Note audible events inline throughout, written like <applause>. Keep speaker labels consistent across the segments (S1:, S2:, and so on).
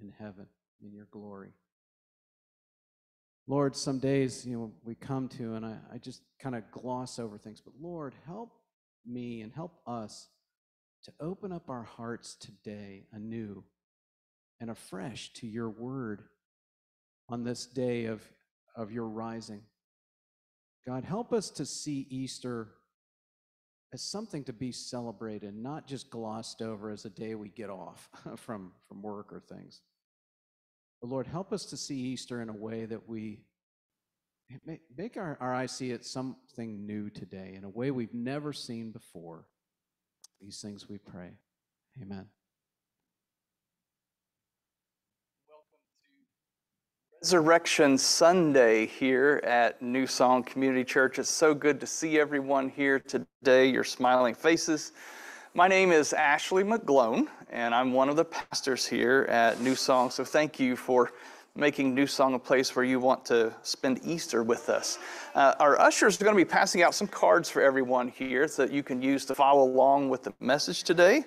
S1: in heaven in your glory. Lord, some days, you know, we come to and I, I just kind of gloss over things, but Lord, help me and help us to open up our hearts today anew and afresh to your word on this day of, of your rising. God, help us to see Easter as something to be celebrated, not just glossed over as a day we get off <laughs> from, from work or things. But Lord, help us to see Easter in a way that we make our, our eyes see it something new today, in a way we've never seen before. These things we pray. Amen.
S2: Resurrection Sunday here at New Song Community Church. It's so good to see everyone here today, your smiling faces. My name is Ashley McGlone, and I'm one of the pastors here at New Song. So thank you for making New Song a place where you want to spend Easter with us. Uh, our ushers are going to be passing out some cards for everyone here so that you can use to follow along with the message today.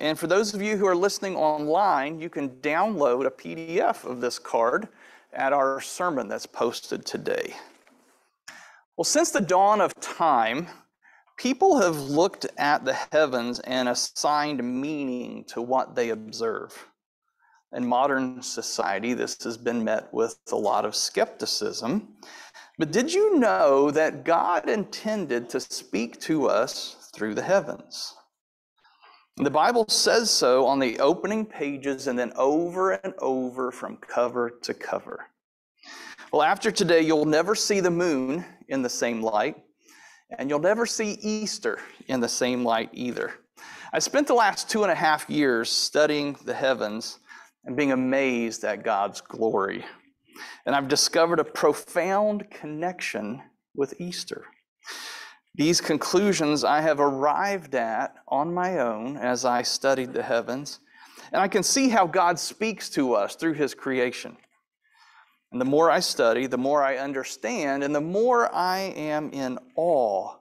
S2: And for those of you who are listening online, you can download a PDF of this card at our sermon that's posted today. Well, since the dawn of time, people have looked at the heavens and assigned meaning to what they observe. In modern society, this has been met with a lot of skepticism. But did you know that God intended to speak to us through the heavens? The Bible says so on the opening pages and then over and over from cover to cover. Well, after today, you'll never see the moon in the same light, and you'll never see Easter in the same light either. I spent the last two and a half years studying the heavens and being amazed at God's glory. And I've discovered a profound connection with Easter. These conclusions I have arrived at on my own as I studied the heavens, and I can see how God speaks to us through His creation. And the more I study, the more I understand, and the more I am in awe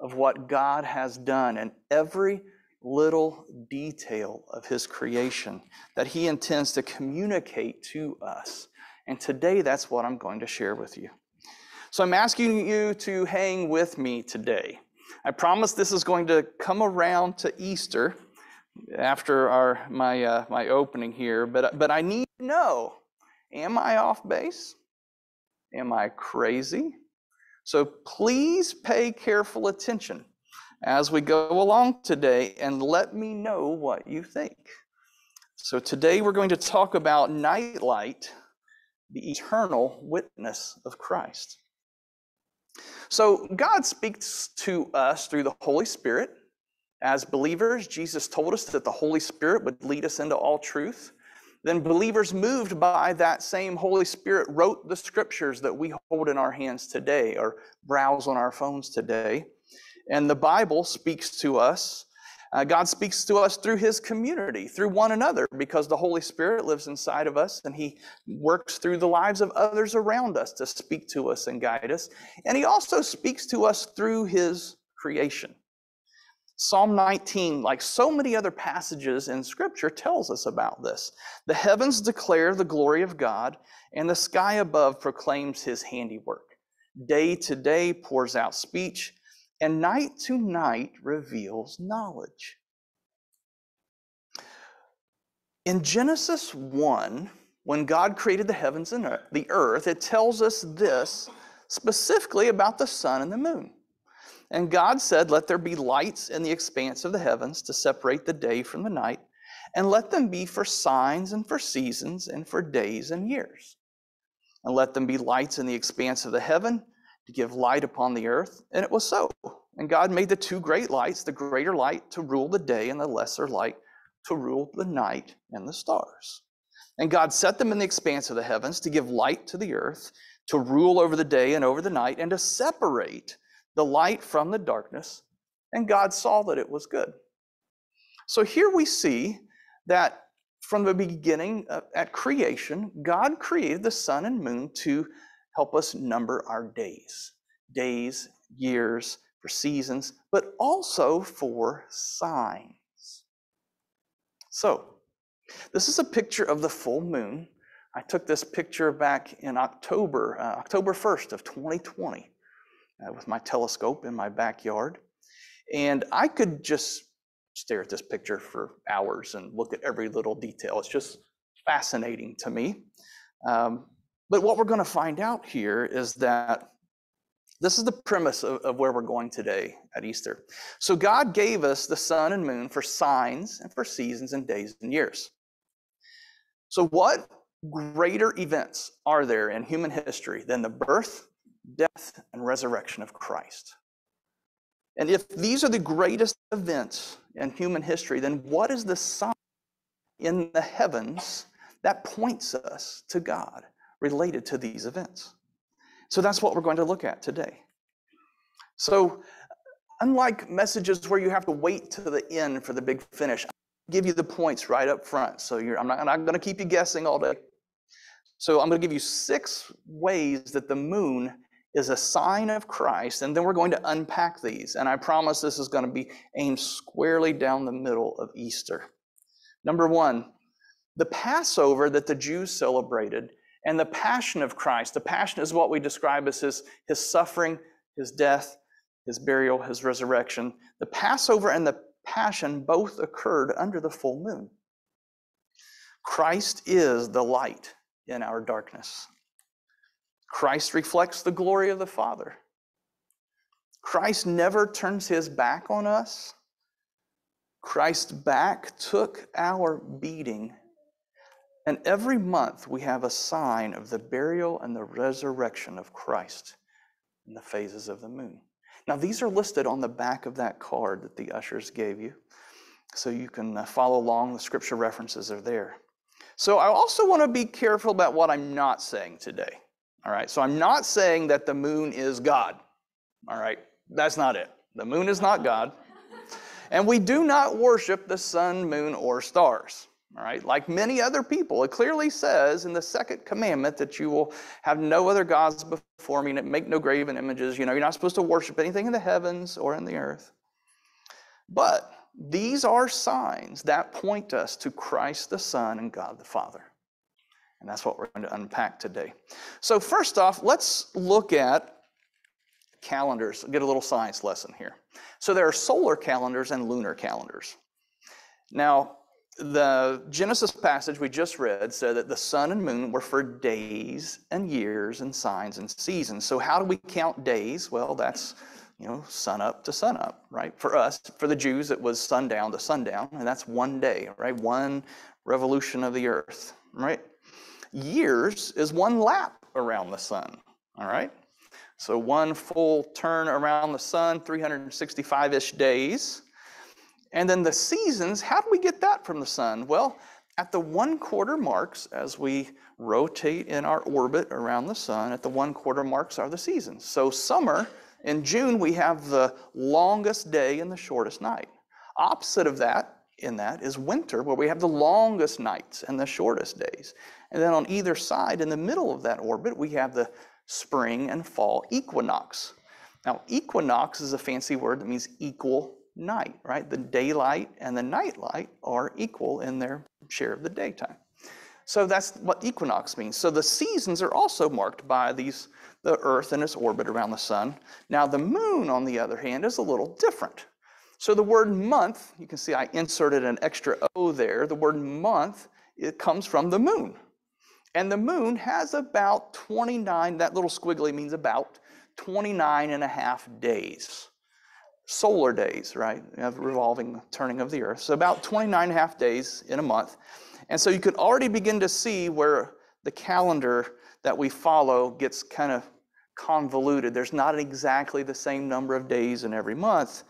S2: of what God has done in every little detail of His creation that He intends to communicate to us. And today, that's what I'm going to share with you. So I'm asking you to hang with me today. I promise this is going to come around to Easter after our, my, uh, my opening here, but, but I need to know am I off base? Am I crazy? So please pay careful attention as we go along today and let me know what you think. So today we're going to talk about nightlight, the eternal witness of Christ. So, God speaks to us through the Holy Spirit. As believers, Jesus told us that the Holy Spirit would lead us into all truth. Then, believers moved by that same Holy Spirit wrote the scriptures that we hold in our hands today or browse on our phones today. And the Bible speaks to us uh, God speaks to us through His community, through one another, because the Holy Spirit lives inside of us and He works through the lives of others around us to speak to us and guide us. And He also speaks to us through His creation. Psalm 19, like so many other passages in Scripture, tells us about this. The heavens declare the glory of God, and the sky above proclaims His handiwork. Day to day pours out speech and night to night reveals knowledge. In Genesis 1, when God created the heavens and the earth, it tells us this specifically about the sun and the moon. And God said, Let there be lights in the expanse of the heavens to separate the day from the night, and let them be for signs and for seasons and for days and years. And let them be lights in the expanse of the heaven to give light upon the earth, and it was so. And God made the two great lights, the greater light to rule the day, and the lesser light to rule the night and the stars. And God set them in the expanse of the heavens to give light to the earth, to rule over the day and over the night, and to separate the light from the darkness. And God saw that it was good. So here we see that from the beginning uh, at creation, God created the sun and moon to help us number our days, days, years, for seasons, but also for signs. So, This is a picture of the full moon. I took this picture back in October, uh, October 1st of 2020, uh, with my telescope in my backyard. And I could just stare at this picture for hours and look at every little detail. It's just fascinating to me. Um, but what we're going to find out here is that this is the premise of, of, where we're going today at Easter. So, God gave us the sun and moon for signs and for seasons and days and years. So, what greater events are there in human history than the birth, death, and resurrection of Christ? And if these are the greatest events in human history, then what is the sign in the heavens that points us to God related to these events? So that's what we're going to look at today. So, unlike messages where you have to wait to the end for the big finish, I give you the points right up front. So I'm not, I'm not going to keep you guessing all day. So I'm going to give you six ways that the moon is a sign of Christ, and then we're going to unpack these. And I promise this is going to be aimed squarely down the middle of Easter. Number one, the Passover that the Jews celebrated and the passion of Christ. The passion is what we describe as his, his suffering, his death, his burial, his resurrection. The Passover and the passion both occurred under the full moon. Christ is the light in our darkness. Christ reflects the glory of the Father. Christ never turns his back on us. Christ's back took our beating. And every month we have a sign of the burial and the resurrection of Christ in the phases of the moon. Now, these are listed on the back of that card that the ushers gave you. So you can uh, follow along. The scripture references are there. So I also want to be careful about what I'm not saying today. All right, so I'm not saying that the moon is God. All right, that's not it. The moon is not God. And we do not worship the sun, moon, or stars. All right, like many other people, it clearly says in the second commandment that you will have no other gods before me, and make no graven images. You know, you're not supposed to worship anything in the heavens or in the earth. But these are signs that point us to Christ the Son and God the Father. And that's what we're going to unpack today. So, first off, let's look at calendars, get a little science lesson here. So, there are solar calendars and lunar calendars. Now, the Genesis passage we just read said that the sun and moon were for days and years and signs and seasons. So, how do we count days? Well, that's you know, sun up to sun up, right? For us, for the Jews, it was sundown to sundown, and that's one day, right? One revolution of the earth, right? years is one lap around the sun, all right? So one full turn around the sun, 365 ish days. And then the seasons, how do we get that from the sun? Well, at the one quarter marks, as we rotate in our orbit around the sun, at the one quarter marks are the seasons. So summer, in June, we have the longest day and the shortest night. Opposite of that, in that, is winter, where we have the longest nights and the shortest days. And then on either side, in the middle of that orbit, we have the spring and fall equinox. Now, equinox is a fancy word that means equal night, right? The daylight and the nightlight are equal in their share of the daytime. So that's what equinox means. So the seasons are also marked by these the earth and its orbit around the sun. Now the moon on the other hand is a little different. So the word month, you can see I inserted an extra o there. The word month it comes from the moon. And the moon has about 29, that little squiggly means about 29 and a half days. Solar days, right? Have revolving turning of the earth. So about 29 and a half days in a month. And so you could already begin to see where the calendar that we follow gets kind of convoluted. There's not exactly the same number of days in every month.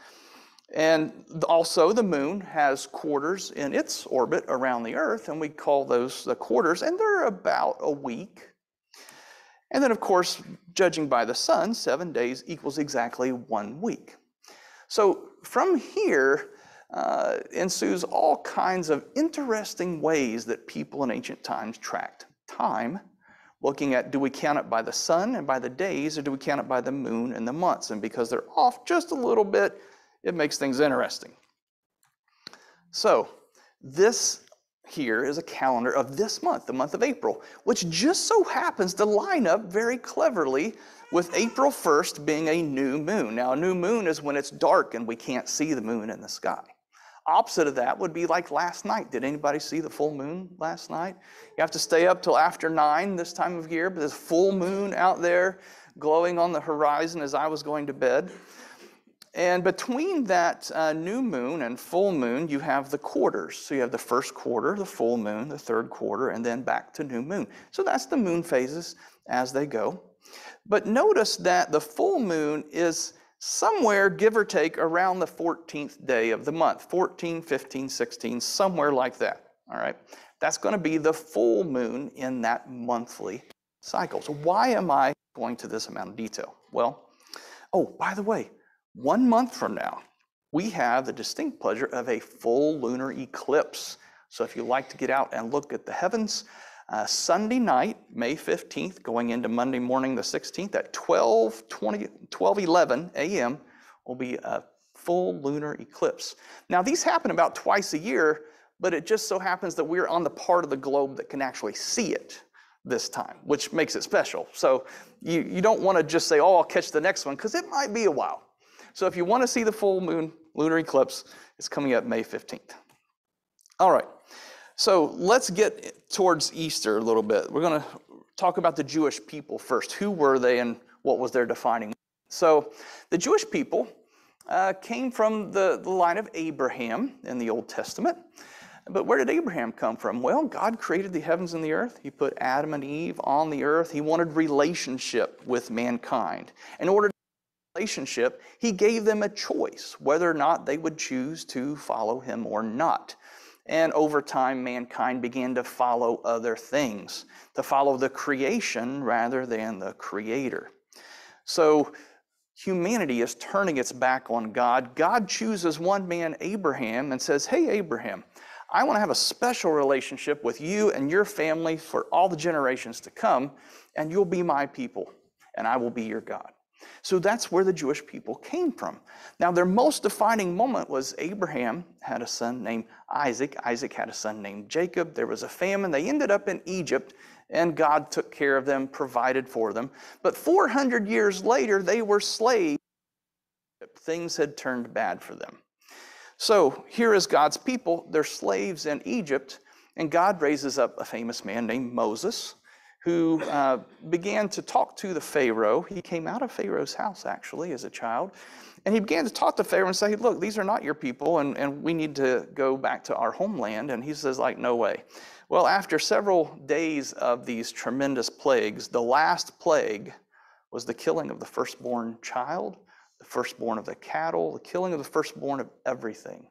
S2: And also, the moon has quarters in its orbit around the Earth, and we call those the quarters, and they're about a week. And then, of course, judging by the sun, seven days equals exactly one week. So, from here uh, ensues all kinds of interesting ways that people in ancient times tracked time, looking at do we count it by the sun and by the days, or do we count it by the moon and the months? And because they're off just a little bit, it makes things interesting. So, this here is a calendar of this month, the month of April, which just so happens to line up very cleverly with April 1st being a new moon. Now, a new moon is when it's dark and we can't see the moon in the sky. Opposite of that would be like last night. Did anybody see the full moon last night? You have to stay up till after nine this time of year, but there's full moon out there glowing on the horizon as I was going to bed. And between that uh, new moon and full moon, you have the quarters. So you have the first quarter, the full moon, the third quarter, and then back to new moon. So that's the moon phases as they go. But notice that the full moon is somewhere, give or take, around the 14th day of the month 14, 15, 16, somewhere like that. All right. That's going to be the full moon in that monthly cycle. So, why am I going to this amount of detail? Well, oh, by the way, one month from now, we have the distinct pleasure of a full lunar eclipse. So if you like to get out and look at the heavens, uh, Sunday night, May 15th, going into Monday morning the 16th at 12, 20, 12 11 a.m., will be a full lunar eclipse. Now, these happen about twice a year, but it just so happens that we're on the part of the globe that can actually see it this time, which makes it special. So you, you don't want to just say, oh, I'll catch the next one, because it might be a while. So if you want to see the full moon lunar eclipse, it's coming up May 15th. All right. So let's get towards Easter a little bit. We're going to talk about the Jewish people first. Who were they and what was their defining? So the Jewish people uh, came from the, the line of Abraham in the Old Testament. But where did Abraham come from? Well, God created the heavens and the earth. He put Adam and Eve on the earth. He wanted relationship with mankind. In order to relationship, he gave them a choice whether or not they would choose to follow him or not. And over time, mankind began to follow other things, to follow the creation rather than the creator. So humanity is turning its back on God. God chooses one man, Abraham, and says, Hey, Abraham, I want to have a special relationship with you and your family for all the generations to come, and you'll be my people, and I will be your God. So that's where the Jewish people came from. Now, their most defining moment was Abraham had a son named Isaac. Isaac had a son named Jacob. There was a famine. They ended up in Egypt, and God took care of them, provided for them. But 400 years later, they were slaves. Things had turned bad for them. So here is God's people. They're slaves in Egypt, and God raises up a famous man named Moses who uh, began to talk to the Pharaoh. He came out of Pharaoh's house, actually, as a child. And he began to talk to Pharaoh and say, Look, these are not your people, and, and we need to go back to our homeland. And he says, like, no way. Well, after several days of these tremendous plagues, the last plague was the killing of the firstborn child, the firstborn of the cattle, the killing of the firstborn of everything.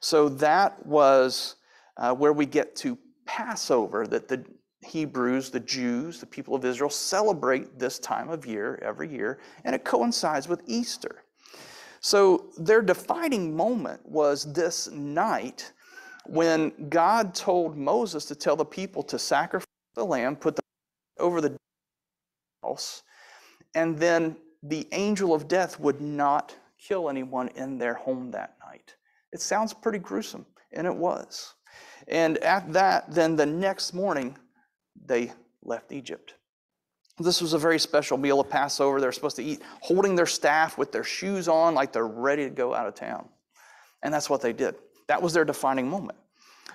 S2: So that was uh, where we get to Passover, that the Hebrews, the Jews, the people of Israel celebrate this time of year every year, and it coincides with Easter. So their defining moment was this night when God told Moses to tell the people to sacrifice the lamb, put the over the house, and then the angel of death would not kill anyone in their home that night. It sounds pretty gruesome, and it was. And at that, then the next morning, they left Egypt. This was a very special meal of Passover. They're supposed to eat holding their staff with their shoes on, like they're ready to go out of town. And that's what they did. That was their defining moment.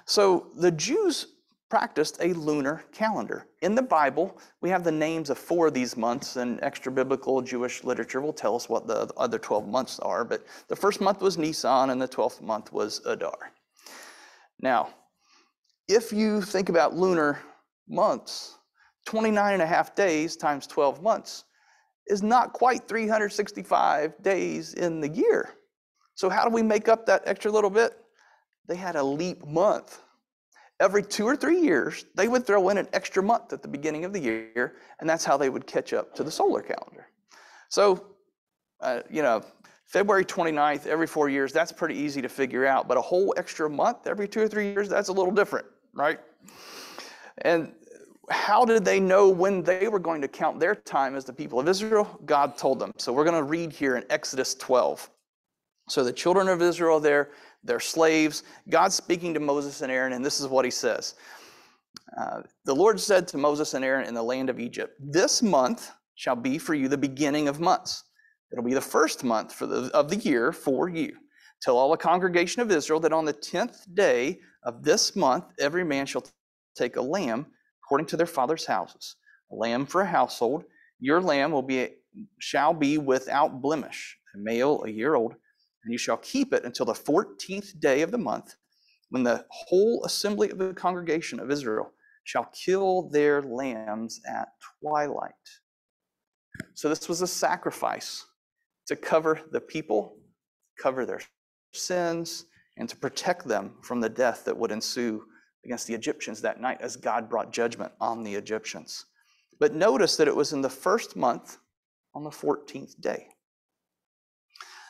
S2: So the Jews practiced a lunar calendar. In the Bible, we have the names of four of these months, and extra biblical Jewish literature will tell us what the other 12 months are. But the first month was Nisan, and the 12th month was Adar. Now, if you think about lunar months, 29 and a half days times 12 months is not quite 365 days in the year. So, how do we make up that extra little bit? They had a leap month. Every two or three years, they would throw in an extra month at the beginning of the year, and that's how they would catch up to the solar calendar. So, uh, you know, February 29th, every four years, that's pretty easy to figure out, but a whole extra month every two or three years, that's a little different, right? And how did they know when they were going to count their time as the people of Israel? God told them. So we're going to read here in Exodus 12. So the children of Israel there, their slaves. God's speaking to Moses and Aaron, and this is what he says. Uh, the Lord said to Moses and Aaron in the land of Egypt, This month shall be for you the beginning of months. It'll be the first month for the, of the year for you. Tell all the congregation of Israel that on the tenth day of this month, every man shall take a lamb according to their father's houses, a lamb for a household. Your lamb will be shall be without blemish, a male a year old, and you shall keep it until the fourteenth day of the month, when the whole assembly of the congregation of Israel shall kill their lambs at twilight. So this was a sacrifice to cover the people, cover their sins, and to protect them from the death that would ensue against the Egyptians that night as God brought judgment on the Egyptians. But notice that it was in the first month on the 14th day.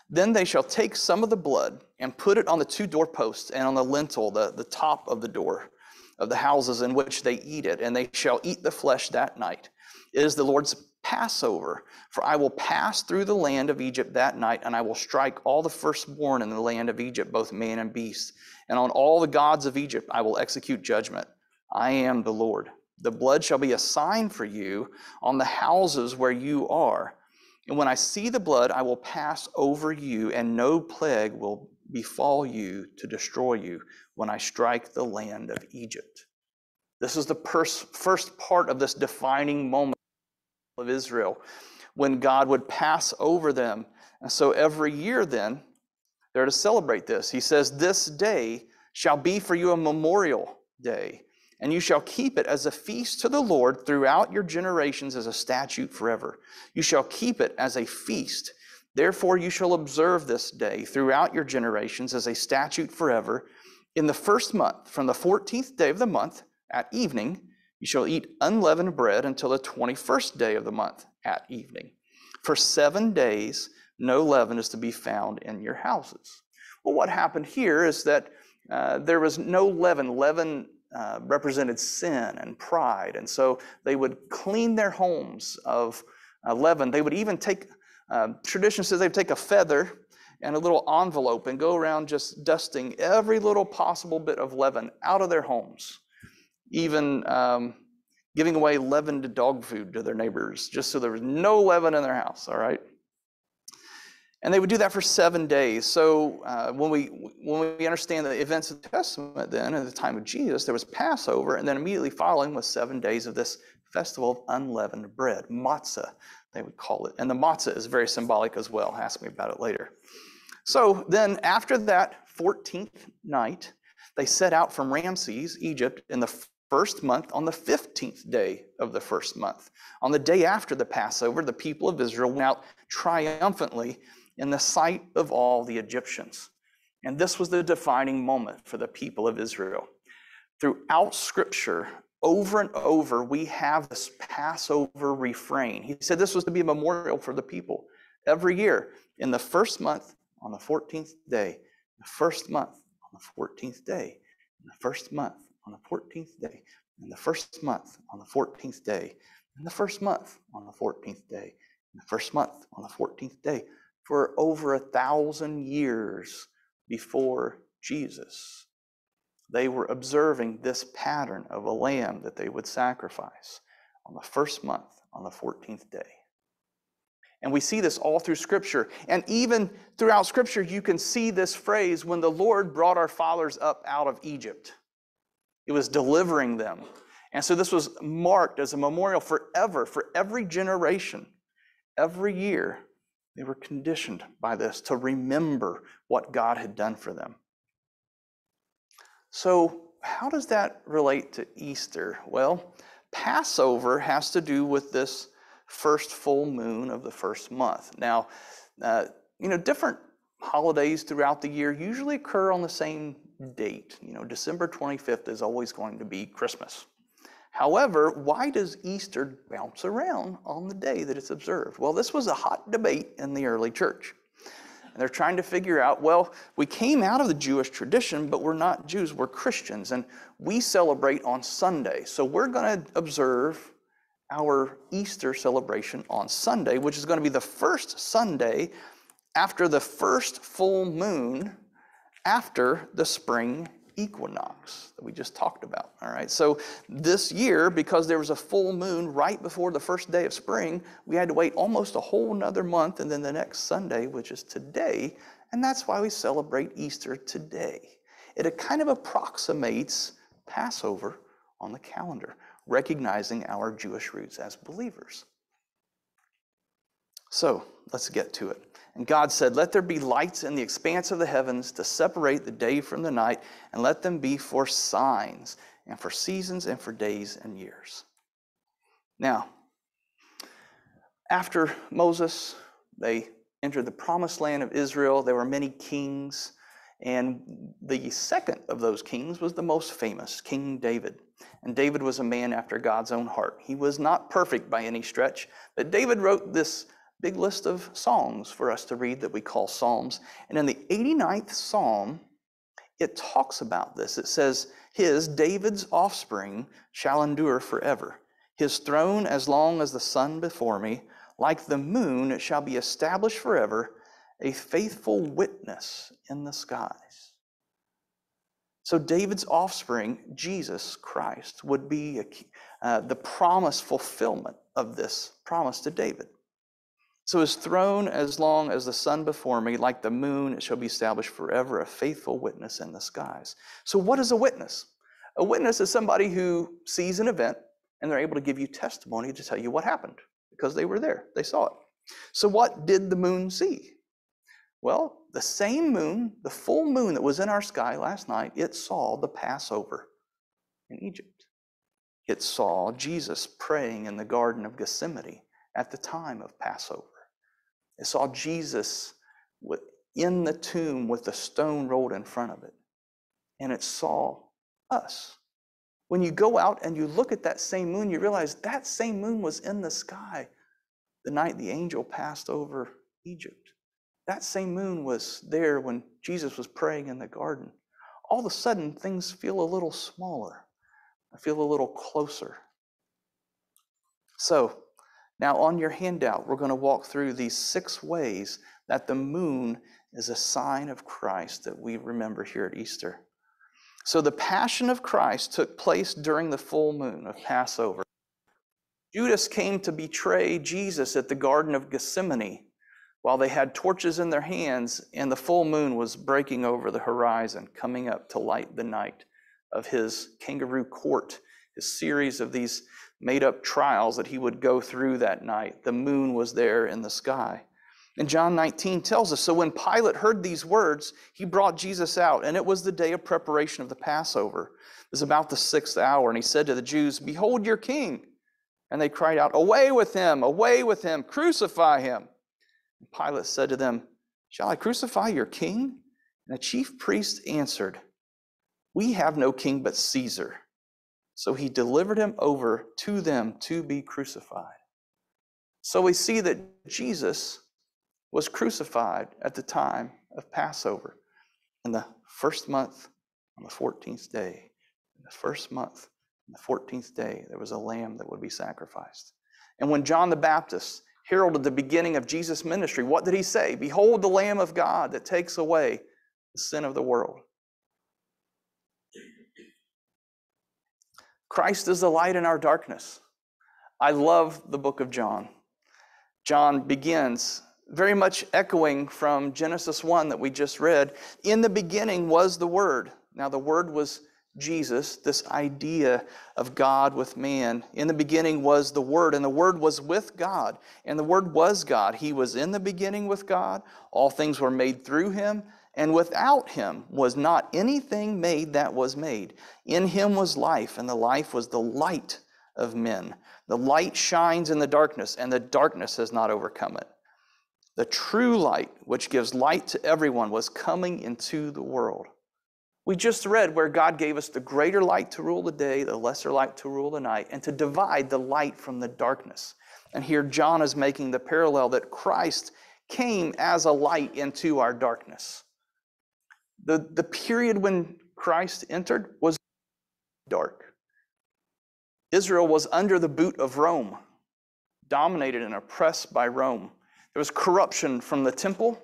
S2: Then they shall take some of the blood and put it on the two doorposts and on the lintel, the, the top of the door of the houses in which they eat it, and they shall eat the flesh that night. It is the Lord's Passover, for I will pass through the land of Egypt that night, and I will strike all the firstborn in the land of Egypt, both man and beast. And on all the gods of Egypt I will execute judgment. I am the Lord. The blood shall be a sign for you on the houses where you are. And when I see the blood, I will pass over you, and no plague will befall you to destroy you when I strike the land of Egypt. This is the pers- first part of this defining moment of Israel when God would pass over them. And so every year, then, they're to celebrate this. He says, This day shall be for you a memorial day and you shall keep it as a feast to the Lord throughout your generations as a statute forever. You shall keep it as a feast. Therefore, you shall observe this day throughout your generations as a statute forever. In the first month, from the 14th day of the month at evening, you shall eat unleavened bread until the 21st day of the month at evening. For seven days, no leaven is to be found in your houses. Well, what happened here is that uh, there was no leaven. Leaven uh, represented sin and pride. And so they would clean their homes of uh, leaven. They would even take, uh, tradition says they'd take a feather and a little envelope and go around just dusting every little possible bit of leaven out of their homes, even um, giving away leavened dog food to their neighbors, just so there was no leaven in their house, all right? And they would do that for seven days. So uh, when, we, when we understand the events of the Testament, then at the time of Jesus, there was Passover, and then immediately following was seven days of this festival of unleavened bread, matzah, they would call it. And the matzah is very symbolic as well. Ask me about it later. So then after that 14th night, they set out from Ramses, Egypt, in the first month on the 15th day of the first month. On the day after the Passover, the people of Israel went out triumphantly in the sight of all the Egyptians. And this was the defining moment for the people of Israel. Throughout Scripture, over and over, we have this Passover refrain. He said this was to be a memorial for the people every year in the first month on the 14th day, the first month on the 14th day, in the first month on the 14th day, in the first month on the 14th day, in the first month on the 14th day, in the first month on the 14th day for over a thousand years before Jesus. They were observing this pattern of a lamb that they would sacrifice on the first month, on the 14th day. And we see this all through Scripture. And even throughout Scripture, you can see this phrase when the Lord brought our fathers up out of Egypt. It was delivering them. And so this was marked as a memorial forever, for every generation, every year. They were conditioned by this to remember what God had done for them. So, how does that relate to Easter? Well, Passover has to do with this first full moon of the first month. Now, uh, you know, different holidays throughout the year usually occur on the same date. You know, December 25th is always going to be Christmas. However, why does Easter bounce around on the day that it's observed? Well, this was a hot debate in the early church. And they're trying to figure out well, we came out of the Jewish tradition, but we're not Jews, we're Christians, and we celebrate on Sunday. So we're going to observe our Easter celebration on Sunday, which is going to be the first Sunday after the first full moon after the spring equinox that we just talked about. All right, so this year, because there was a full moon right before the first day of spring, we had to wait almost a whole another month and then the next Sunday, which is today, and that's why we celebrate Easter today. It kind of approximates Passover on the calendar, recognizing our Jewish roots as believers. So let's get to it. And God said, Let there be lights in the expanse of the heavens to separate the day from the night, and let them be for signs, and for seasons, and for days and years. Now, after Moses, they entered the promised land of Israel. There were many kings, and the second of those kings was the most famous, King David. And David was a man after God's own heart. He was not perfect by any stretch, but David wrote this big list of songs for us to read that we call Psalms. And in the 89th Psalm, it talks about this. It says, His, David's offspring, shall endure forever. His throne as long as the sun before me. Like the moon, it shall be established forever, a faithful witness in the skies. So, David's offspring, Jesus Christ, would be a, uh, the promise fulfillment of this promise to David. So his throne, as long as the sun before me, like the moon, it shall be established forever, a faithful witness in the skies. So, what is a witness? A witness is somebody who sees an event and they're able to give you testimony to tell you what happened because they were there, they saw it. So, what did the moon see? Well, the same moon, the full moon that was in our sky last night, it saw the Passover in Egypt. It saw Jesus praying in the Garden of Gethsemane at the time of Passover. It saw Jesus in the tomb with the stone rolled in front of it. And it saw us. When you go out and you look at that same moon, you realize that same moon was in the sky the night the angel passed over Egypt. That same moon was there when Jesus was praying in the garden. All of a sudden, things feel a little smaller. I feel a little closer. So, now, on your handout, we're going to walk through these six ways that the moon is a sign of Christ that we remember here at Easter. So, the passion of Christ took place during the full moon of Passover. Judas came to betray Jesus at the Garden of Gethsemane while they had torches in their hands, and the full moon was breaking over the horizon, coming up to light the night of his kangaroo court, his series of these made up trials that he would go through that night. The moon was there in the sky. And John 19 tells us so when Pilate heard these words, he brought Jesus out, and it was the day of preparation of the Passover. It was about the sixth hour, and he said to the Jews, Behold your king. And they cried out, Away with him, away with him, crucify him. And Pilate said to them, Shall I crucify your king? And the chief priests answered, We have no king but Caesar. So he delivered him over to them to be crucified. So we see that Jesus was crucified at the time of Passover in the first month on the 14th day. In the first month, on the 14th day, there was a lamb that would be sacrificed. And when John the Baptist heralded the beginning of Jesus' ministry, what did he say? Behold the Lamb of God that takes away the sin of the world. Christ is the light in our darkness. I love the book of John. John begins very much echoing from Genesis 1 that we just read. In the beginning was the Word. Now, the Word was Jesus, this idea of God with man. In the beginning was the Word, and the Word was with God, and the Word was God. He was in the beginning with God. All things were made through him, and without him was not anything made that was made. In him was life, and the life was the light of men. The light shines in the darkness, and the darkness has not overcome it. The true light, which gives light to everyone, was coming into the world. We just read where God gave us the greater light to rule the day, the lesser light to rule the night, and to divide the light from the darkness. And here John is making the parallel that Christ came as a light into our darkness. The, the period when Christ entered was dark. Israel was under the boot of Rome, dominated and oppressed by Rome. There was corruption from the temple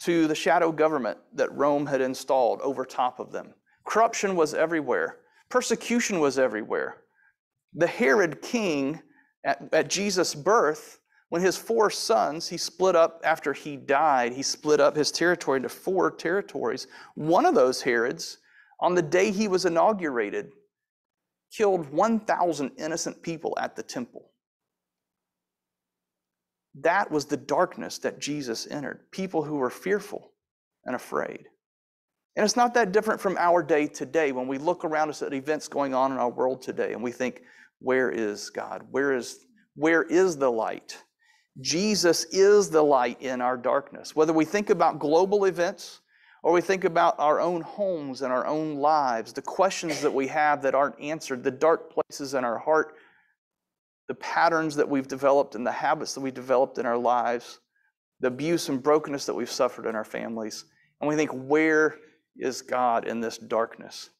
S2: to the shadow government that Rome had installed over top of them. Corruption was everywhere, persecution was everywhere. The Herod king at, at Jesus' birth, when his four sons, he split up after he died, he split up his territory into four territories. One of those Herods, on the day he was inaugurated, killed 1,000 innocent people at the temple. That was the darkness that Jesus entered. People who were fearful and afraid. And it's not that different from our day today when we look around us at events going on in our world today and we think, where is God? Where is, where is the light? Jesus is the light in our darkness. Whether we think about global events or we think about our own homes and our own lives, the questions that we have that aren't answered, the dark places in our heart the patterns that we've developed and the habits that we've developed in our lives, the abuse and brokenness that we've suffered in our families. And we think, where is God in this darkness?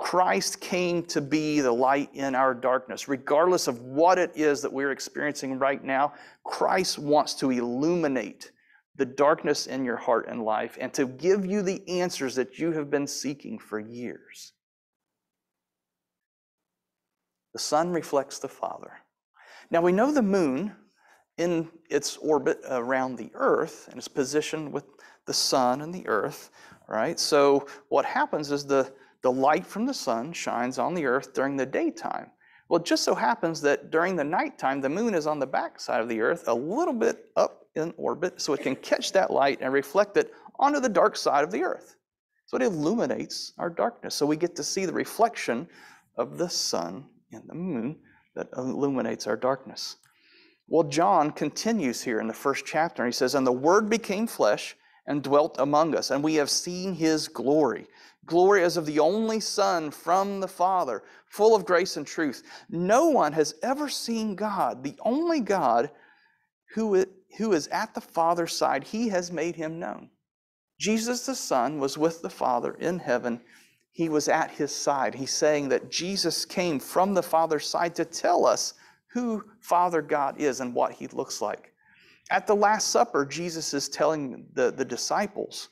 S2: Christ came to be the light in our darkness. Regardless of what it is that we're experiencing right now, Christ wants to illuminate the darkness in your heart and life and to give you the answers that you have been seeking for years. The sun reflects the Father. Now we know the moon in its orbit around the Earth and its position with the sun and the Earth, right? So what happens is the, the light from the sun shines on the Earth during the daytime. Well, it just so happens that during the nighttime, the moon is on the backside of the Earth, a little bit up in orbit, so it can catch that light and reflect it onto the dark side of the Earth. So it illuminates our darkness. So we get to see the reflection of the sun and the moon that illuminates our darkness. Well, John continues here in the first chapter, and he says, And the Word became flesh and dwelt among us, and we have seen his glory. Glory as of the only Son from the Father, full of grace and truth. No one has ever seen God, the only God who is at the Father's side. He has made him known. Jesus the Son was with the Father in heaven he was at his side. He's saying that Jesus came from the Father's side to tell us who Father God is and what he looks like. At the Last Supper, Jesus is telling the, the disciples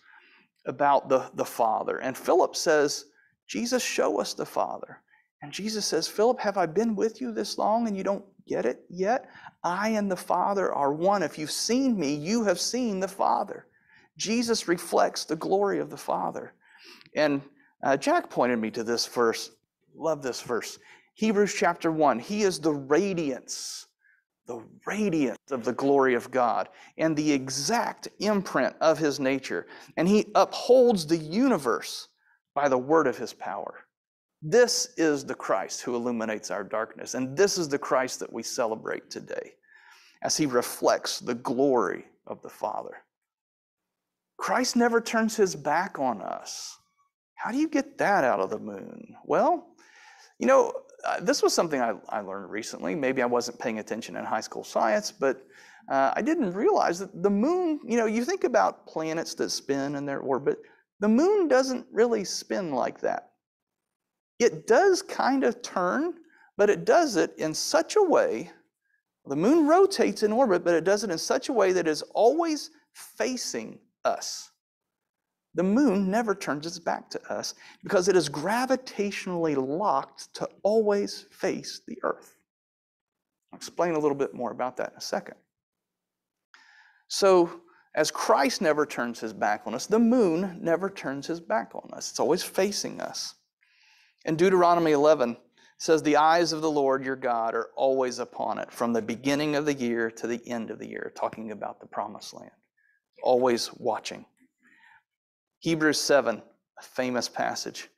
S2: about the, the Father. And Philip says, Jesus, show us the Father. And Jesus says, Philip, have I been with you this long and you don't get it yet? I and the Father are one. If you've seen me, you have seen the Father. Jesus reflects the glory of the Father. And uh, Jack pointed me to this verse. Love this verse. Hebrews chapter 1. He is the radiance, the radiance of the glory of God and the exact imprint of his nature. And he upholds the universe by the word of his power. This is the Christ who illuminates our darkness. And this is the Christ that we celebrate today as he reflects the glory of the Father. Christ never turns his back on us. How do you get that out of the moon? Well, you know, uh, this was something I, I, learned recently. Maybe I wasn't paying attention in high school science, but uh, I didn't realize that the moon, you know, you think about planets that spin in their orbit, the moon doesn't really spin like that. It does kind of turn, but it does it in such a way. The moon rotates in orbit, but it does it in such a way that is always facing us. The moon never turns its back to us because it is gravitationally locked to always face the earth. I'll explain a little bit more about that in a second. So, as Christ never turns his back on us, the moon never turns his back on us. It's always facing us. In Deuteronomy 11, says, The eyes of the Lord your God are always upon it, from the beginning of the year to the end of the year, talking about the promised land, always watching. Hebrews 7, a famous passage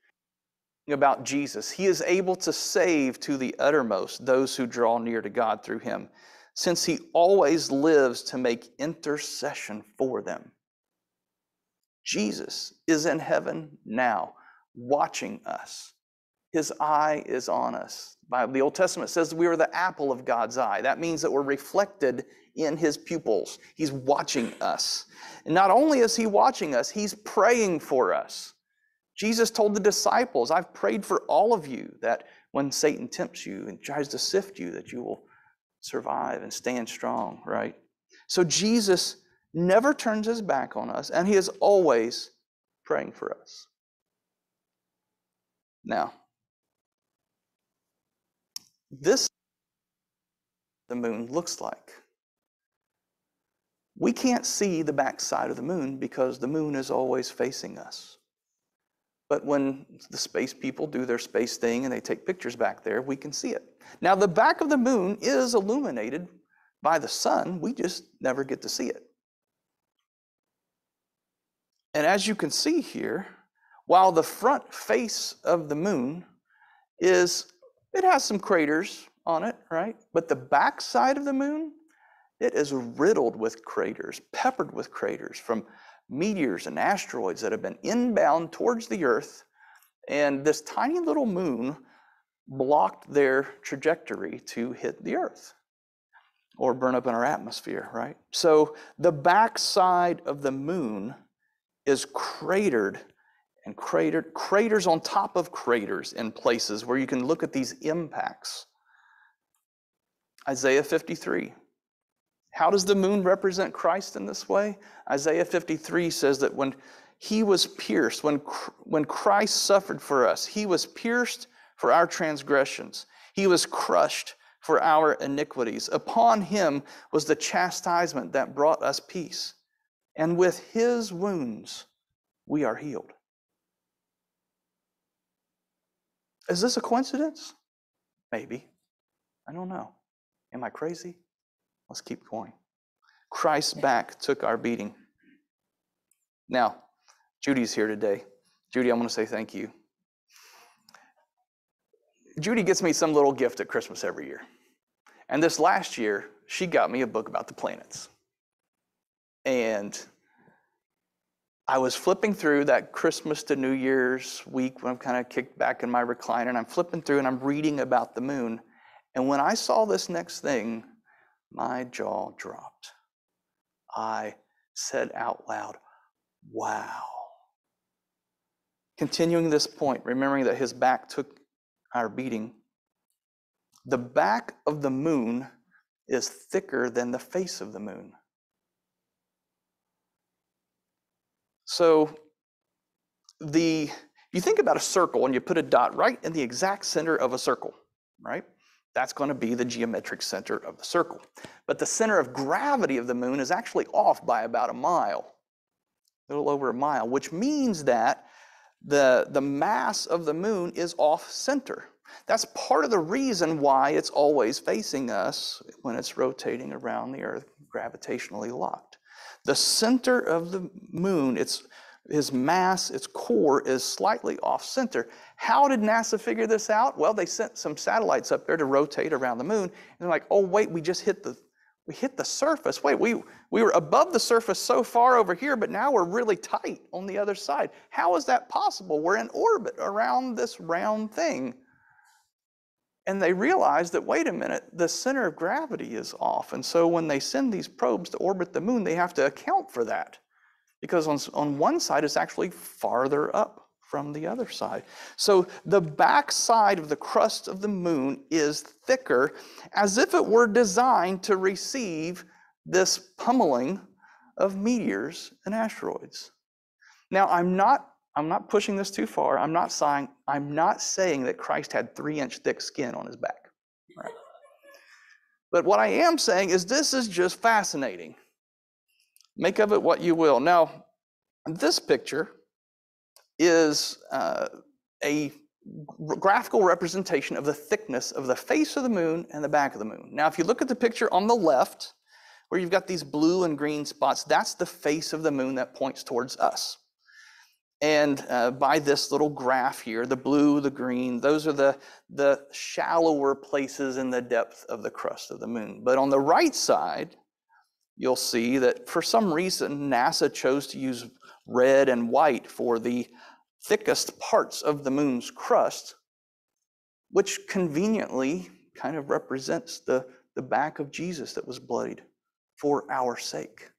S2: about Jesus. He is able to save to the uttermost those who draw near to God through him, since he always lives to make intercession for them. Jesus is in heaven now, watching us. His eye is on us. The Old Testament says we are the apple of God's eye. That means that we're reflected in his pupils. He's watching us. And not only is he watching us, he's praying for us. Jesus told the disciples, I've prayed for all of you that when Satan tempts you and tries to sift you, that you will survive and stand strong, right? So Jesus never turns his back on us, and he is always praying for us. Now, this the moon looks like. We can't see the backside of the moon because the moon is always facing us. But when the space people do their space thing and they take pictures back there, we can see it. Now, the back of the moon is illuminated by the sun, we just never get to see it. And as you can see here, while the front face of the moon is, it has some craters on it, right? But the back side of the moon, it is riddled with craters, peppered with craters from meteors and asteroids that have been inbound towards the Earth. And this tiny little moon blocked their trajectory to hit the Earth or burn up in our atmosphere, right? So the backside of the moon is cratered and cratered, craters on top of craters in places where you can look at these impacts. Isaiah 53. How does the moon represent Christ in this way? Isaiah 53 says that when he was pierced, when, when Christ suffered for us, he was pierced for our transgressions, he was crushed for our iniquities. Upon him was the chastisement that brought us peace, and with his wounds we are healed. Is this a coincidence? Maybe. I don't know. Am I crazy? Let's keep going. Christ's back took our beating. Now, Judy's here today. Judy, I want to say thank you. Judy gets me some little gift at Christmas every year. And this last year, she got me a book about the planets. And I was flipping through that Christmas to New Year's week when I'm kind of kicked back in my recliner, and I'm flipping through and I'm reading about the moon. And when I saw this next thing, my jaw dropped. I said out loud, Wow. Continuing this point, remembering that his back took our beating, the back of the moon is thicker than the face of the moon. So the you think about a circle and you put a dot right in the exact center of a circle, right? That's going to be the geometric center of the circle. But the center of gravity of the moon is actually off by about a mile, a little over a mile, which means that the, the mass of the moon is off center. That's part of the reason why it's always facing us when it's rotating around the Earth, gravitationally locked. The center of the moon, its, its mass, its core, is slightly off center. How did NASA figure this out? Well, they sent some satellites up there to rotate around the moon, and they're like, oh, wait, we just hit the we hit the surface. Wait, we, we were above the surface so far over here, but now we're really tight on the other side. How is that possible? We're in orbit around this round thing. And they realize that, wait a minute, the center of gravity is off. And so when they send these probes to orbit the moon, they have to account for that. Because on, on one side, it's actually farther up from the other side. So the back side of the crust of the moon is thicker, as if it were designed to receive this pummeling of meteors and asteroids. Now, I'm not I'm not pushing this too far. I'm not saying I'm not saying that Christ had three inch thick skin on his back. Right? But what I am saying is this is just fascinating. Make of it what you will. Now, this picture is uh, a graphical representation of the thickness of the face of the moon and the back of the moon. Now, if you look at the picture on the left, where you've got these blue and green spots, that's the face of the moon that points towards us. And uh, by this little graph here, the blue, the green, those are the, the shallower places in the depth of the crust of the moon. But on the right side, you'll see that for some reason, NASA chose to use red and white for the thickest parts of the moon's crust, which conveniently kind of represents the, the back of Jesus that was bloodied for our sake.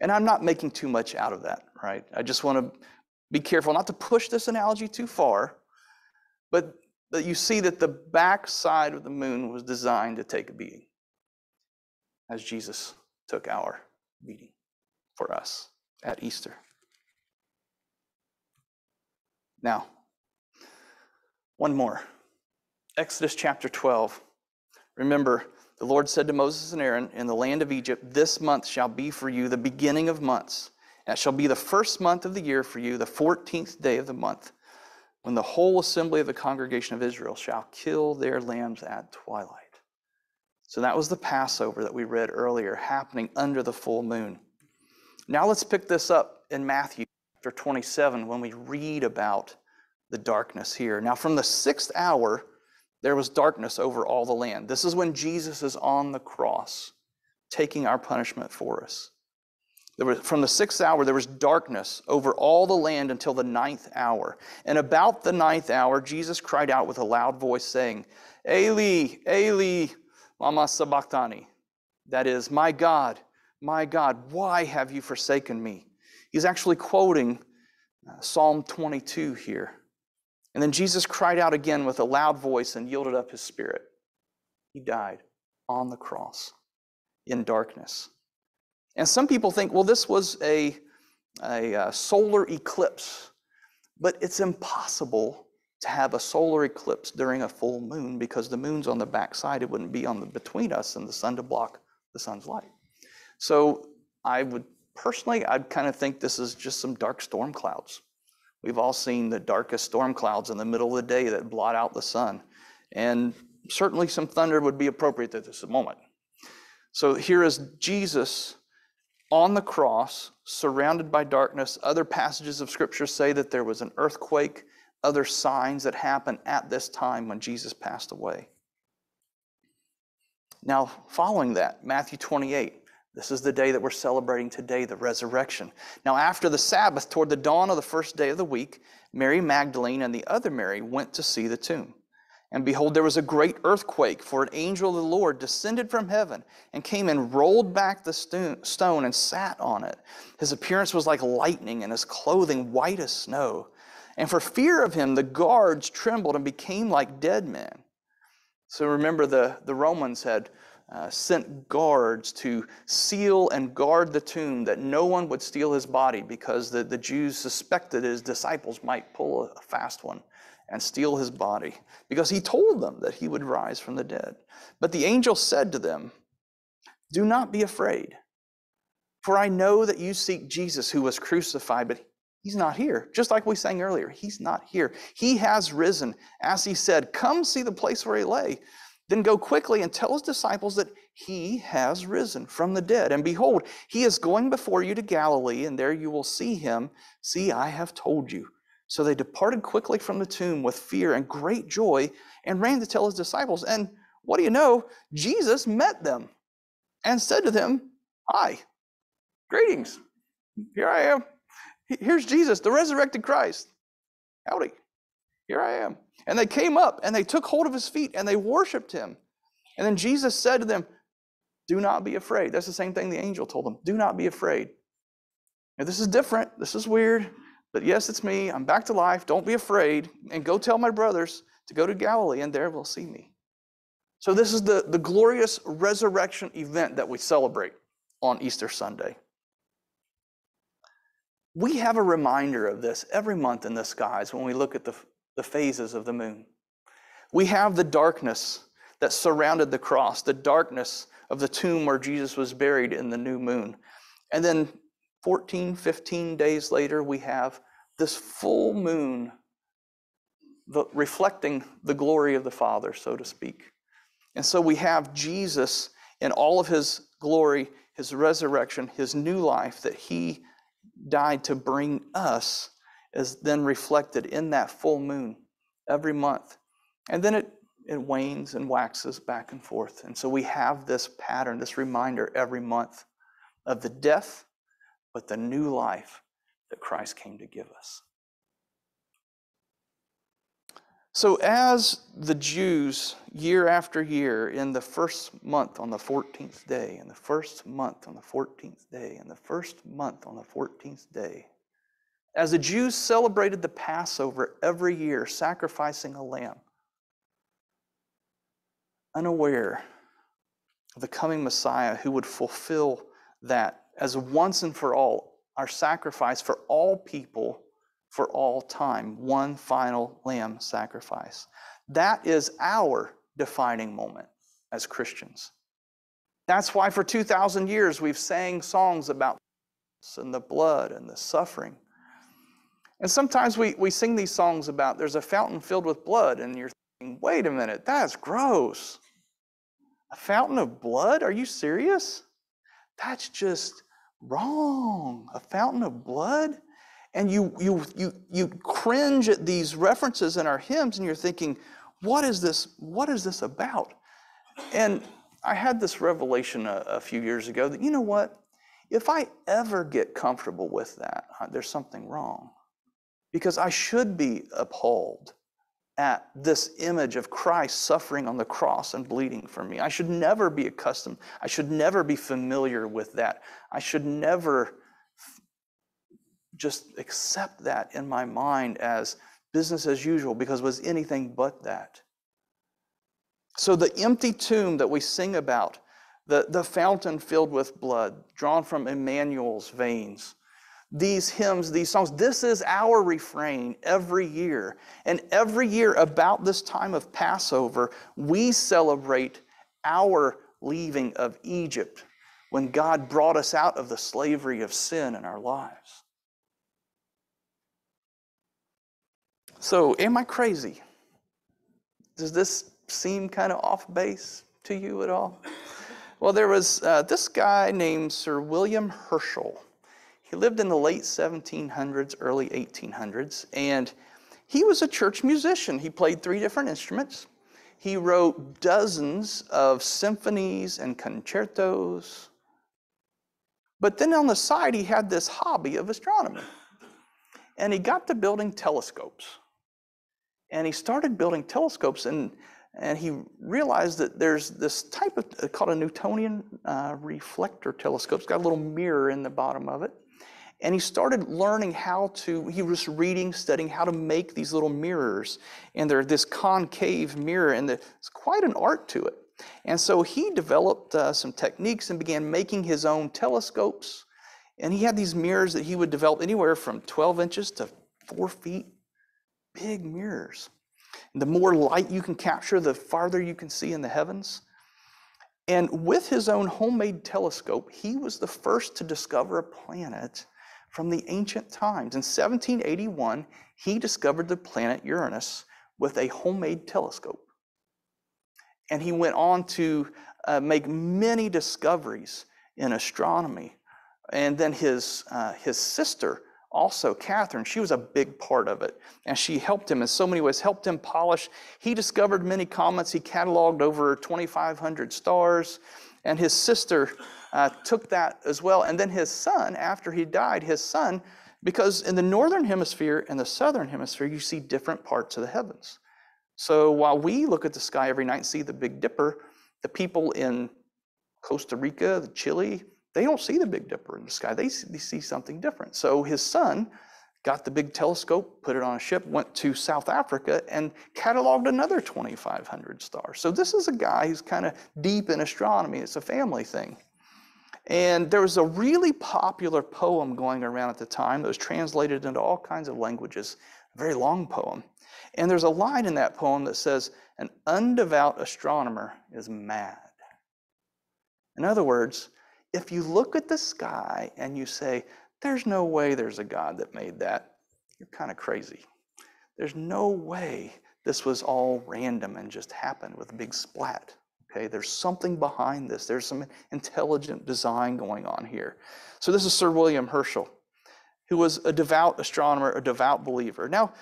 S2: And I'm not making too much out of that, right? I just want to be careful not to push this analogy too far, but that you see that the back side of the moon was designed to take a beating as Jesus took our beating. for us at Easter. Now, one more. Exodus chapter 12. Remember, the Lord said to Moses and Aaron, In the land of Egypt, this month shall be for you the beginning of months. It shall be the first month of the year for you, the 14th day of the month, when the whole assembly of the congregation of Israel shall kill their lambs at twilight. So that was the Passover that we read earlier, happening under the full moon. Now let's pick this up in Matthew chapter 27 when we read about the darkness here. Now, from the sixth hour, there was darkness over all the land. This is when Jesus is on the cross, taking our punishment for us. There was, from the sixth hour, there was darkness over all the land until the ninth hour. And about the ninth hour, Jesus cried out with a loud voice, saying, Eli, Eli, lama sabachthani. That is, my God, my God, why have you forsaken me? He's actually quoting uh, Psalm 22 here. And then Jesus cried out again with a loud voice and yielded up his spirit. He died on the cross in darkness. And some people think, well, this was a, a, a uh, solar eclipse, but it's impossible to have a solar eclipse during a full moon because the moon's on the backside. It wouldn't be on the between us and the sun to block the sun's light. So I would personally, I'd kind of think this is just some dark storm clouds. We've all seen the darkest storm clouds in the middle of the day that blot out the sun. And certainly some thunder would be appropriate at this moment. So here is Jesus on the cross, surrounded by darkness. Other passages of scripture say that there was an earthquake, other signs that happened at this time when Jesus passed away. Now, following that, Matthew 28, this is the day that we're celebrating today, the resurrection. Now, after the Sabbath, toward the dawn of the first day of the week, Mary Magdalene and the other Mary went to see the tomb. And behold, there was a great earthquake, for an angel of the Lord descended from heaven and came and rolled back the stone and sat on it. His appearance was like lightning, and his clothing white as snow. And for fear of him, the guards trembled and became like dead men. So remember, the, the Romans had uh, sent guards to seal and guard the tomb that no one would steal his body because the, the Jews suspected his disciples might pull a fast one and steal his body because he told them that he would rise from the dead. But the angel said to them, Do not be afraid, for I know that you seek Jesus who was crucified, but he's not here. Just like we sang earlier, he's not here. He has risen. As he said, Come see the place where he lay. Then go quickly and tell his disciples that he has risen from the dead. And behold, he is going before you to Galilee, and there you will see him. See, I have told you. So they departed quickly from the tomb with fear and great joy and ran to tell his disciples. And what do you know? Jesus met them and said to them, Hi, greetings. Here I am. Here's Jesus, the resurrected Christ. Howdy. Here I am. And they came up and they took hold of his feet and they worshiped him. And then Jesus said to them, Do not be afraid. That's the same thing the angel told them. Do not be afraid. Now, this is different. This is weird. But yes, it's me. I'm back to life. Don't be afraid. And go tell my brothers to go to Galilee and there they'll see me. So, this is the, the glorious resurrection event that we celebrate on Easter Sunday. We have a reminder of this every month in the skies when we look at the, the phases of the moon. We have the darkness that surrounded the cross, the darkness of the tomb where Jesus was buried in the new moon. And then 14, 15 days later, we have this full moon the, reflecting the glory of the Father, so to speak. And so we have Jesus in all of his glory, his resurrection, his new life that he died to bring us is then reflected in that full moon every month. And then it, it wanes and waxes back and forth. And so we have this pattern, this reminder every month of the death, but the new life that Christ came to give us. So, as the Jews, year after year, in the first month on the 14th day, in the first month on the 14th day, in the first month on the 14th day, as the Jews celebrated the Passover every year, sacrificing a lamb, unaware of the coming Messiah who would fulfill that as once and for all, our sacrifice for all people for all time, one final lamb sacrifice. That is our defining moment as Christians. That's why for 2,000 years we've sang songs about and the blood and the suffering. And sometimes we, we sing these songs about there's a fountain filled with blood, and you're thinking, wait a minute, that's gross. A fountain of blood? Are you serious? That's just wrong. A fountain of blood? And you you you you cringe at these references in our hymns, and you're thinking, what is this? What is this about? And I had this revelation a, a few years ago that, you know what? If I ever get comfortable with that, there's something wrong. Because I should be appalled at this image of Christ suffering on the cross and bleeding for me. I should never be accustomed. I should never be familiar with that. I should never just accept that in my mind as business as usual because it was anything but that. So the empty tomb that we sing about, the, the fountain filled with blood, drawn from Emmanuel's veins, these hymns, these songs, this is our refrain every year. And every year, about this time of Passover, we celebrate our leaving of Egypt when God brought us out of the slavery of sin in our lives. So, am I crazy? Does this seem kind of off base to you at all? Well, there was uh, this guy named Sir William Herschel. He lived in the late 1700s, early 1800s, and he was a church musician. He played three different instruments. He wrote dozens of symphonies and concertos. But then on the side, he had this hobby of astronomy. And he got to building telescopes. And he started building telescopes, and and he realized that there's this type of called a Newtonian uh, reflector telescope. It's got a little mirror in the bottom of it. And he started learning how to, he was reading, studying how to make these little mirrors. And they're this concave mirror, and it's quite an art to it. And so he developed uh, some techniques and began making his own telescopes. And he had these mirrors that he would develop anywhere from 12 inches to four feet, big mirrors. The more light you can capture, the farther you can see in the heavens. And with his own homemade telescope, he was the first to discover a planet from the ancient times. In 1781, he discovered the planet Uranus with a homemade telescope. And he went on to uh, make many discoveries in astronomy. And then his, uh, his sister also Catherine, she was a big part of it. And she helped him in so many ways, helped him polish. He discovered many comets. He cataloged over 2,500 stars. And his sister uh, took that as well. And then his son, after he died, his son, because in the northern hemisphere and the southern hemisphere, you see different parts of the heavens. So while we look at the sky every night and see the Big Dipper, the people in Costa Rica, the Chile, they don't see the Big Dipper in the sky. They see, they see something different. So his son got the big telescope, put it on a ship, went to South Africa, and cataloged another 2,500 stars. So this is a guy who's kind of deep in astronomy. It's a family thing. And there was a really popular poem going around at the time that was translated into all kinds of languages, a very long poem. And there's a line in that poem that says, An undevout astronomer is mad. In other words, if you look at the sky and you say, there's no way there's a God that made that, you're kind of crazy. There's no way this was all random and just happened with a big splat. Okay, there's something behind this. There's some intelligent design going on here. So this is Sir William Herschel, who was a devout astronomer, a devout believer. Now,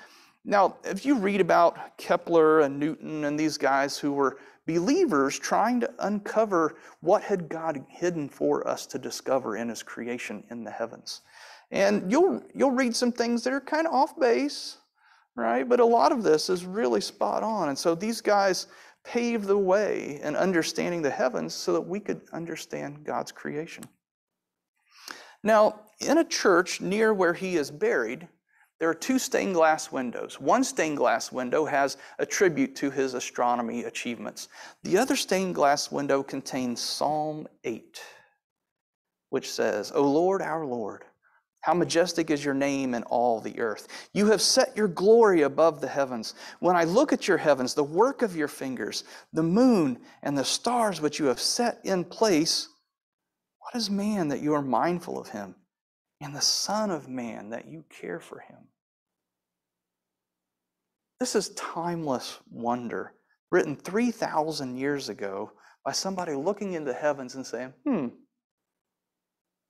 S2: now, if you read about Kepler and Newton and these guys who were believers trying to uncover what had God hidden for us to discover in his creation in the heavens. And you'll you'll read some things that are kind of off base, right? But a lot of this is really spot on. And so these guys paved the way in understanding the heavens so that we could understand God's creation. Now, in a church near where he is buried, there are two stained glass windows. One stained glass window has a tribute to his astronomy achievements. The other stained glass window contains Psalm 8, which says, O Lord, our Lord, how majestic is your name in all the earth. You have set your glory above the heavens. When I look at your heavens, the work of your fingers, the moon and the stars which you have set in place, what is man that you are mindful of him, and the Son of Man that you care for him? This is timeless wonder, written 3,000 years ago by somebody looking into heavens and saying, hmm,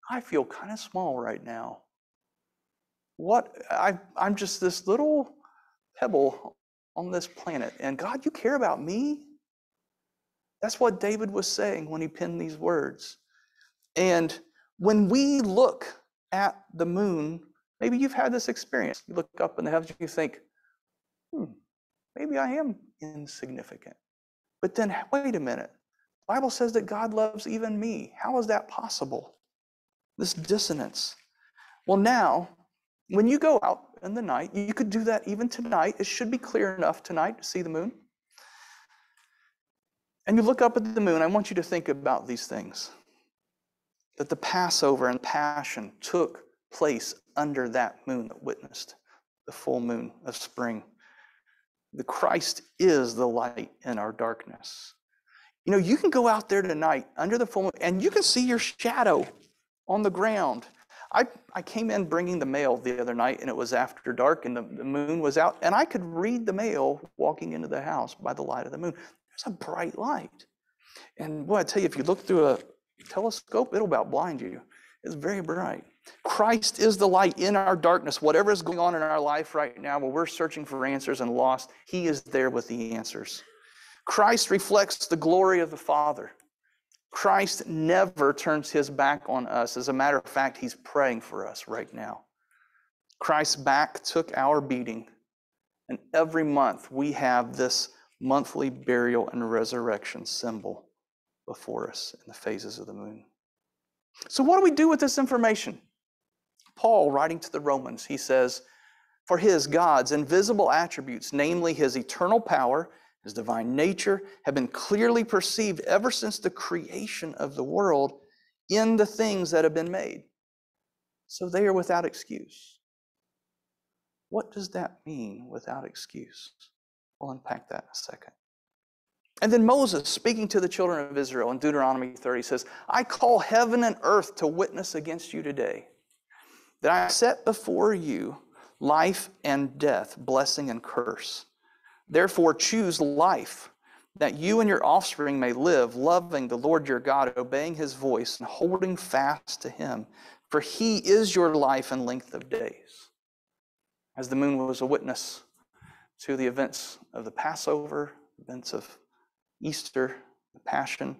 S2: I feel kind of small right now. What I, I'm just this little pebble on this planet, and God, you care about me? That's what David was saying when he penned these words. And when we look at the moon, maybe you've had this experience. You look up in the heavens, you think, hmm, maybe I am insignificant. But then, wait a minute. The Bible says that God loves even me. How is that possible? This dissonance. Well, now, when you go out in the night, you could do that even tonight. It should be clear enough tonight to see the moon. And you look up at the moon, I want you to think about these things that the Passover and Passion took place under that moon that witnessed the full moon of spring. The Christ is the light in our darkness. You know, you can go out there tonight under the full moon and you can see your shadow on the ground. I, I came in bringing the mail the other night and it was after dark and the, the moon was out and I could read the mail walking into the house by the light of the moon. There's a bright light. And boy, I tell you, if you look through a telescope, it'll about blind you. It's very bright. Christ is the light in our darkness. Whatever is going on in our life right now, where we're searching for answers and lost, He is there with the answers. Christ reflects the glory of the Father. Christ never turns his back on us. As a matter of fact, he's praying for us right now. Christ's back took our beating, and every month we have this monthly burial and resurrection symbol before us in the phases of the moon. So, what do we do with this information? Paul, writing to the Romans, he says, For his, God's invisible attributes, namely his eternal power, his divine nature, have been clearly perceived ever since the creation of the world in the things that have been made. So they are without excuse. What does that mean, without excuse? We'll unpack that in a second. And then Moses, speaking to the children of Israel in Deuteronomy 30, says, I call heaven and earth to witness against you today that I set before you life and death, blessing and curse. Therefore, choose life, that you and your offspring may live, loving the Lord your God, obeying his voice, and holding fast to him. For he is your life and length of days. As the moon was a witness to the events of the Passover, events of Easter, the Passion,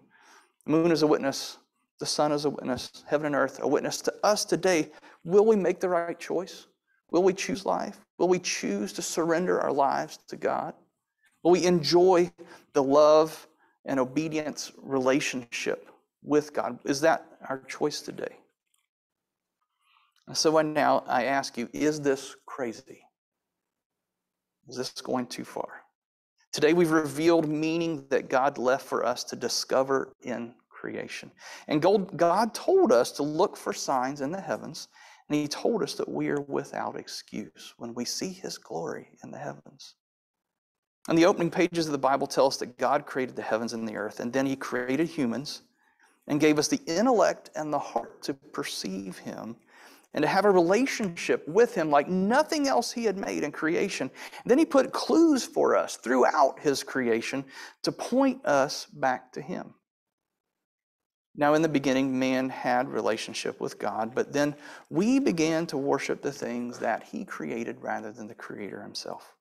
S2: the moon is a witness, the sun is a witness, heaven and earth a witness to us today. Will we make the right choice? Will we choose life? Will we choose to surrender our lives to God? Will we enjoy the love and obedience relationship with God? Is that our choice today? So now I ask you, is this crazy? Is this going too far? Today we've revealed meaning that God left for us to discover in creation. And God told us to look for signs in the heavens and he told us that we are without excuse when we see his glory in the heavens. And the opening pages of the Bible tell us that God created the heavens and the earth, and then he created humans and gave us the intellect and the heart to perceive him and to have a relationship with him like nothing else he had made in creation. And then he put clues for us throughout his creation to point us back to him. Now, in the beginning, man had relationship with God, but then we began to worship the things that he created rather than the creator himself.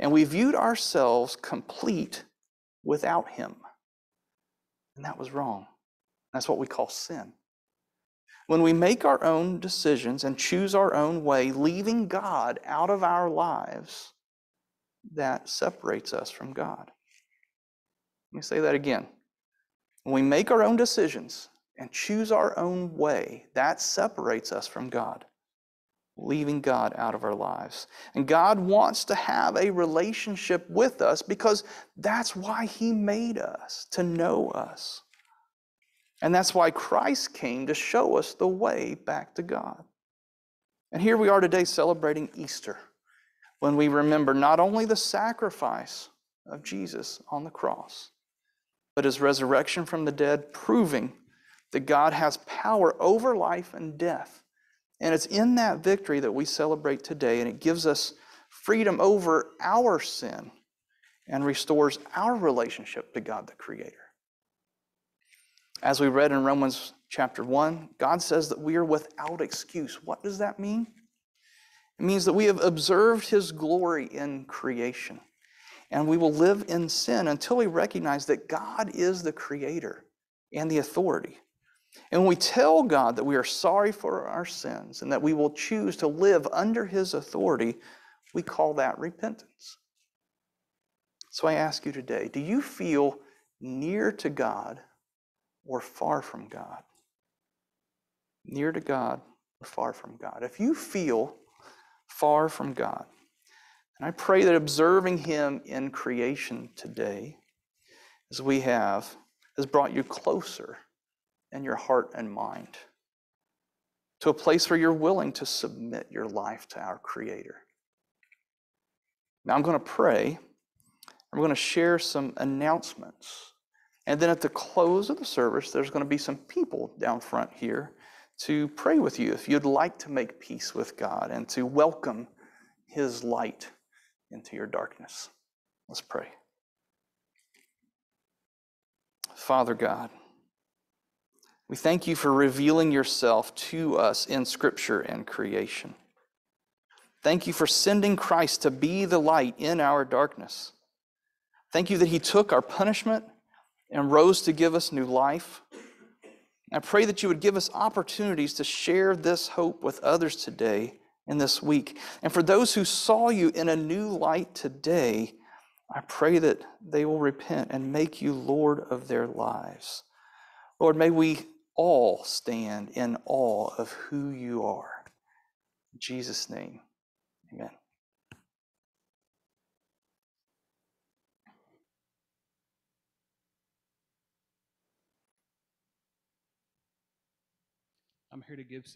S2: And we viewed ourselves complete without him. And that was wrong. That's what we call sin. When we make our own decisions and choose our own way, leaving God out of our lives, that separates us from God. Let me say that again. When we make our own decisions and choose our own way, that separates us from God, leaving God out of our lives. And God wants to have a relationship with us because that's why He made us, to know us. And that's why Christ came to show us the way back to God. And here we are today celebrating Easter when we remember not only the sacrifice of Jesus on the cross, but his resurrection from the dead, proving that God has power over life and death. And it's in that victory that we celebrate today, and it gives us freedom over our sin and restores our relationship to God the Creator. As we read in Romans chapter 1, God says that we are without excuse. What does that mean? It means that we have observed His glory in creation, and we will live in sin until we recognize that God is the Creator and the authority. And when we tell God that we are sorry for our sins and that we will choose to live under His authority, we call that repentance. So I ask you today do you feel near to God or far from God? Near to God or far from God? If you feel far from God, and I pray that observing Him in creation today, as we have, has brought you closer in your heart and mind to a place where you're willing to submit your life to our Creator. Now I'm going to pray. I'm going to share some announcements. And then at the close of the service, there's going to be some people down front here to pray with you if you'd like to make peace with God and to welcome His light into your darkness. Let's pray. Father God, we thank you for revealing yourself to us in Scripture and creation. Thank you for sending Christ to be the light in our darkness. Thank you that He took our punishment and rose to give us new life. I pray that you would give us opportunities to share this hope with others today and this week. And for those who saw you in a new light today, I pray that they will repent and make you Lord of their lives. Lord, may we all stand in awe of who you are. In Jesus' name, amen.
S3: I'm here to give some